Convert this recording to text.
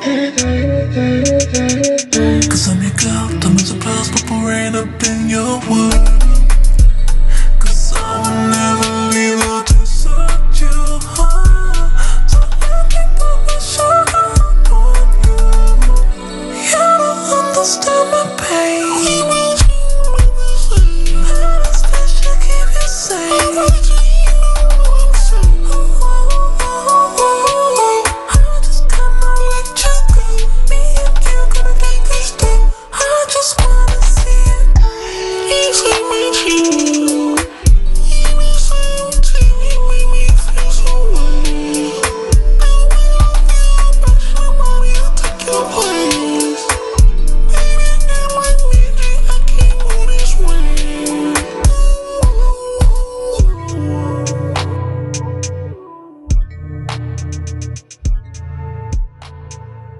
Cause I'm your girl, diamonds and pearls, purple rain up in your world.